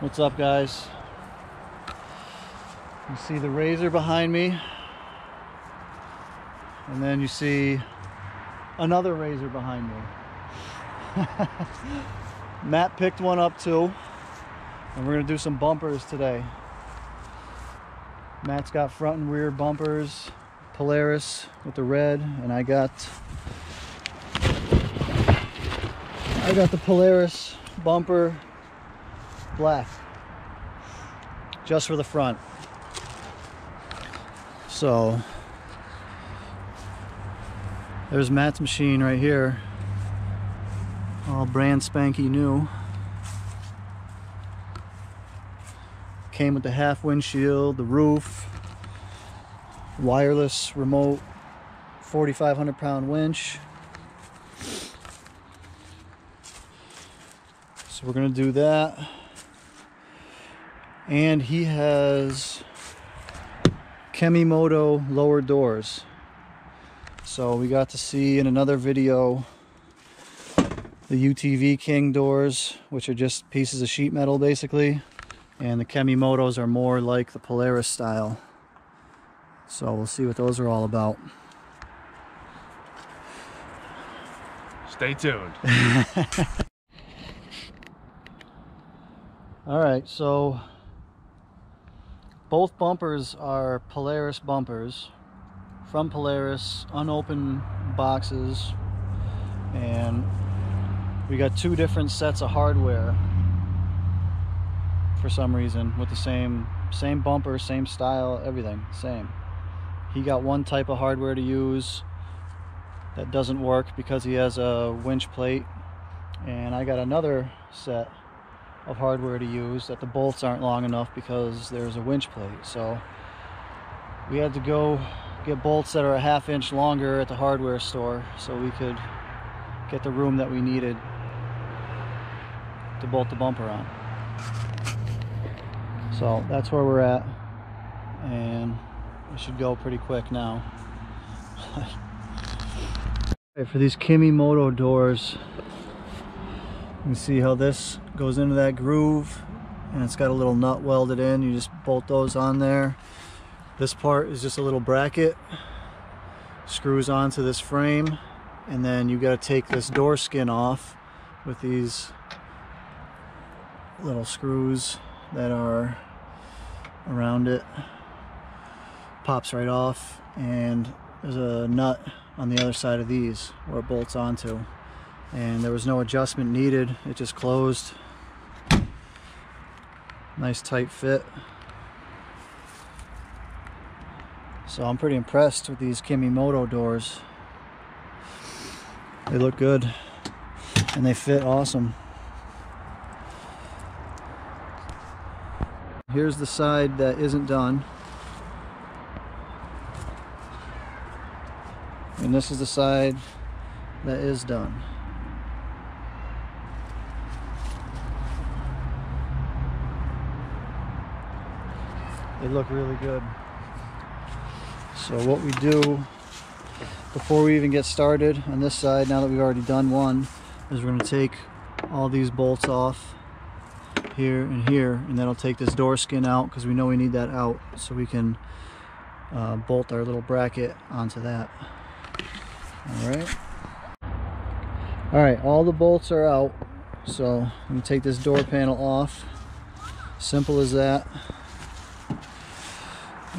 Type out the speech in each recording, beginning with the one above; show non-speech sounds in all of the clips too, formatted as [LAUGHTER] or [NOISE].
What's up guys? You see the RZR behind me and then you see another RZR behind me. [LAUGHS] Matt picked one up too and we're gonna do some bumpers today. Matt's got front and rear bumpers, Polaris with the red and I got I got the Polaris bumper black just for the front. So there's Matt's machine right here all brand spanky new. Came with the half windshield the roof wireless remote 4500 pound winch. So we're gonna do that and he has Kemimoto lower doors. So we got to see in another video the UTV King doors, which are just pieces of sheet metal basically. And the Kemimotos are more like the Polaris style. So we'll see what those are all about. Stay tuned. [LAUGHS] all right, so both bumpers are Polaris bumpers from Polaris, unopened boxes, and we got two different sets of hardware for some reason with the same same bumper, same style, everything, same. He got one type of hardware to use that doesn't work because he has a winch plate and I got another set of hardware to use that the bolts aren't long enough because there's a winch plate. So we had to go get bolts that are a half inch longer at the hardware store so we could get the room that we needed to bolt the bumper on. So that's where we're at and it should go pretty quick now. [LAUGHS] For these Kemimoto doors you see how this goes into that groove and it's got a little nut welded in. You just bolt those on there. This part is just a little bracket, screws onto this frame, and then you got to take this door skin off with these little screws that are around it. Pops right off, and there's a nut on the other side of these where it bolts onto and there was no adjustment needed. It just closed. Nice tight fit. So I'm pretty impressed with these Kemimoto doors. They look good. And they fit awesome. Here's the side that isn't done. And this is the side that is done they look really good. So what we do before we even get started on this side now that we've already done one is we're going to take all these bolts off here and here and that'll take this door skin out because we know we need that out so we can uh, bolt our little bracket onto that. All right all right all the bolts are out so I'm to take this door panel off. Simple as that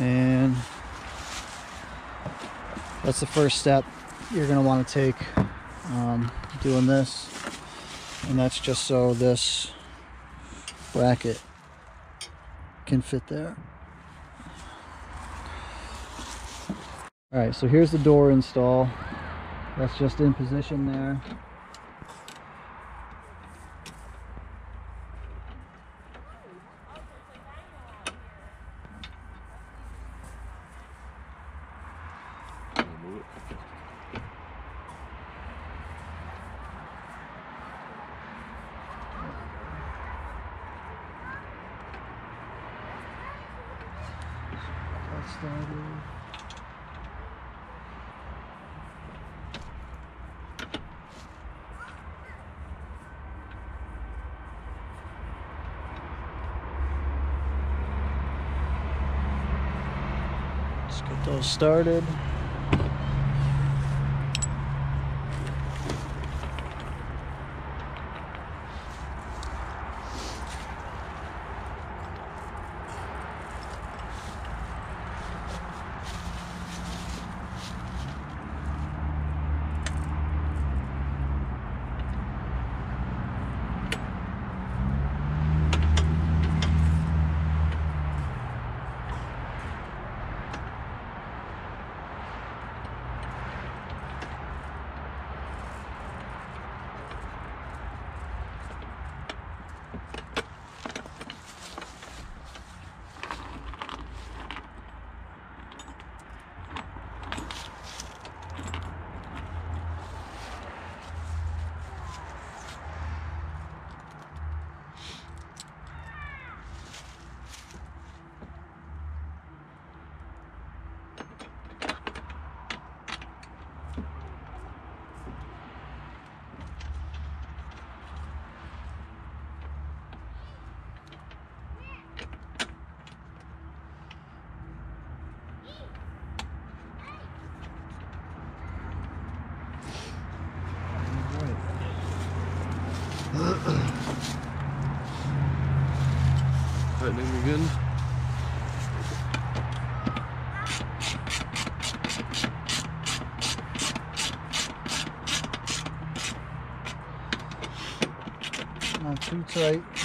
and that's the first step you're going to want to take um, doing this. And that's just so this bracket can fit there. All right so here's the door install. That's just in position there started. Those started. Tightening again. Not too tight.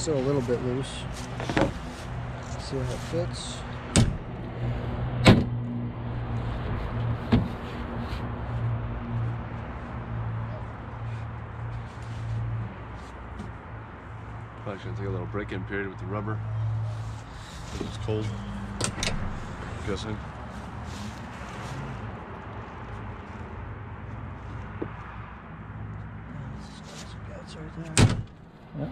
Still a little bit loose. Let's see how it fits. Probably should take a little break-in period with the rubber. It's cold. guessing. That's right there. Yeah.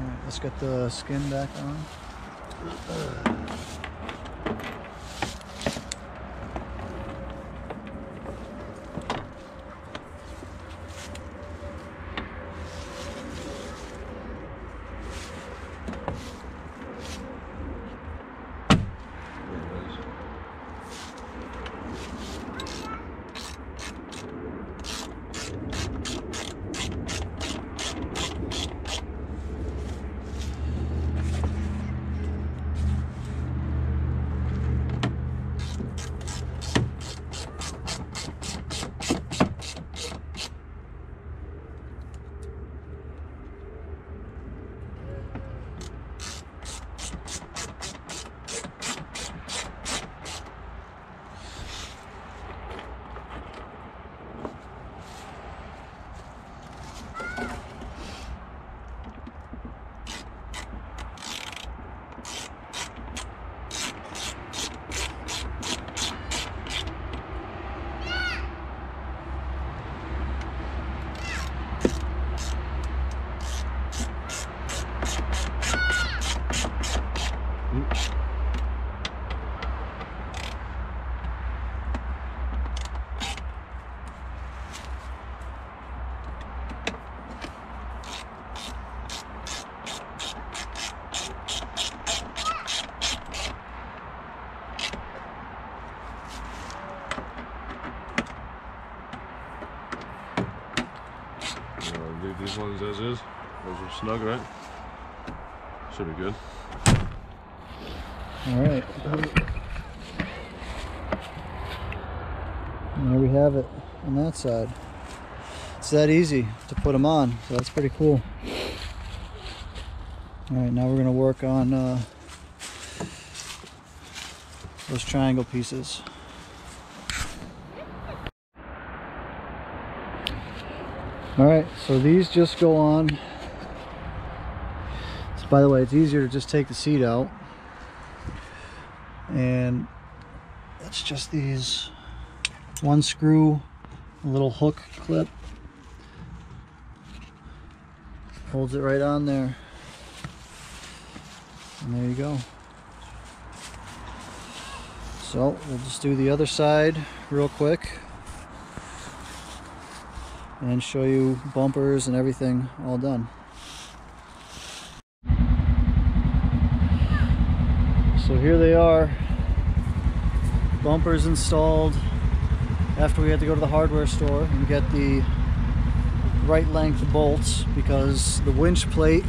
Alright, let's get the skin back on. right? Should be good. All right. And there we have it on that side. It's that easy to put them on, so that's pretty cool. All right, now we're gonna work on uh, those triangle pieces. All right, so these just go on by the way, it's easier to just take the seat out. And it's just these one screw, a little hook clip. Holds it right on there. And there you go. So we'll just do the other side real quick and show you bumpers and everything all done. So here they are, bumpers installed after we had to go to the hardware store and get the right length bolts because the winch plate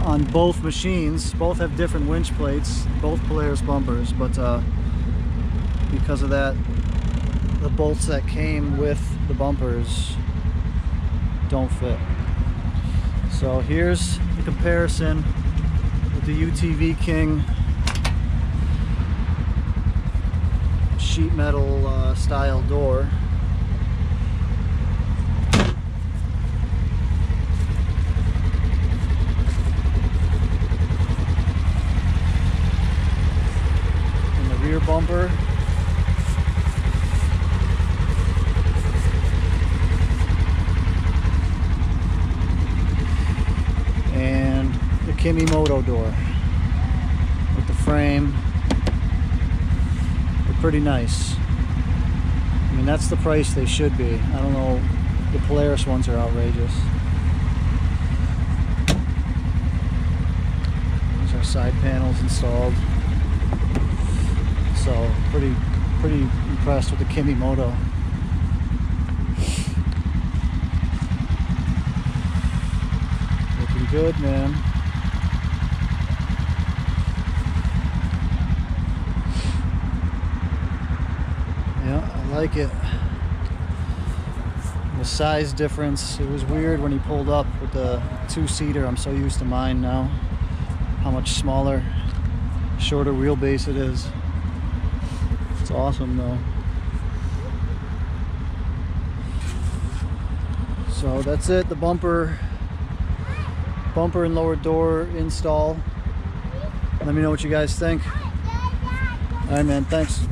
on both machines, both have different winch plates, both Polaris bumpers, but uh, because of that, the bolts that came with the bumpers don't fit. So here's the comparison the UTV King sheet metal uh, style door. And the rear bumper and the Kemimoto door with the frame. They're pretty nice. I mean, that's the price they should be. I don't know, the Polaris ones are outrageous. There's our side panels installed. So, pretty, pretty impressed with the Kemimoto. Looking good, man. Yeah, I like it. The size difference, it was weird when he pulled up with the two-seater. I'm so used to mine now. How much smaller, shorter wheelbase it is. It's awesome though. So that's it, the bumper bumper and lower door install. Let me know what you guys think. All right, man, thanks.